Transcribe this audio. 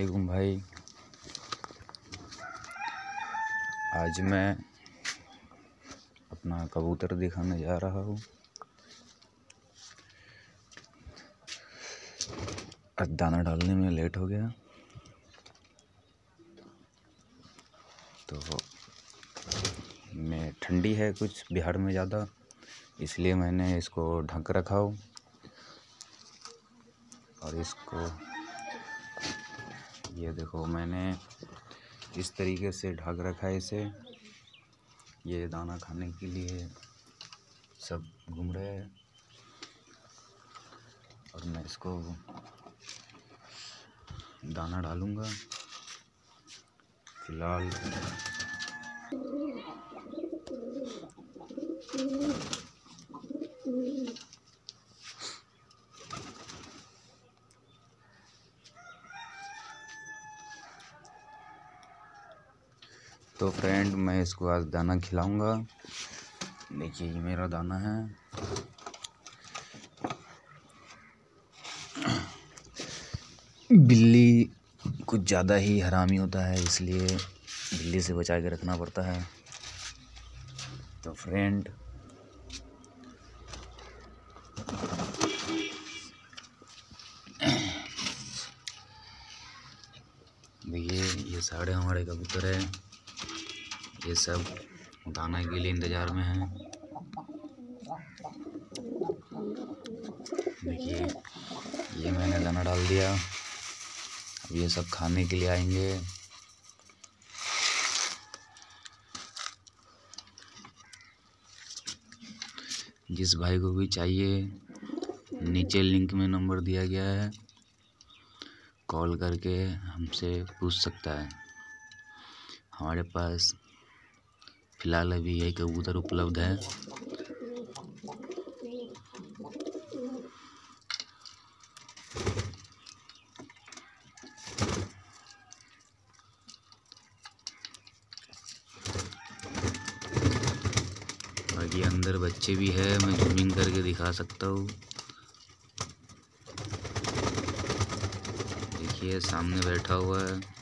वालेकुम भाई। आज मैं अपना कबूतर दिखाने जा रहा हूँ। आज दाना डालने में लेट हो गया। तो मैं ठंडी है कुछ बिहार में ज़्यादा, इसलिए मैंने इसको ढक रखा हूँ। और इसको ये देखो, मैंने इस तरीके से ढक रखा है इसे। ये दाना खाने के लिए सब घूम रहे हैं। और मैं इसको दाना डालूँगा। फ़िलहाल तो फ्रेंड मैं इसको आज दाना खिलाऊँगा। देखिए, ये मेरा दाना है। बिल्ली कुछ ज़्यादा ही हरामी होता है, इसलिए बिल्ली से बचा के रखना पड़ता है। तो फ्रेंड देखिए, ये साढ़े हमारे कबूतर है। ये सब दाना के लिए इंतज़ार में है। देखिए, ये मैंने दाना डाल दिया। अब ये सब खाने के लिए आएँगे। जिस भाई को भी चाहिए, नीचे लिंक में नंबर दिया गया है। कॉल करके हमसे पूछ सकता है। हमारे पास फ़िलहाल अभी यही कबूतर उपलब्ध है। बाकी अंदर बच्चे भी है, मैं जूमिंग करके दिखा सकता हूँ। देखिए, सामने बैठा हुआ है।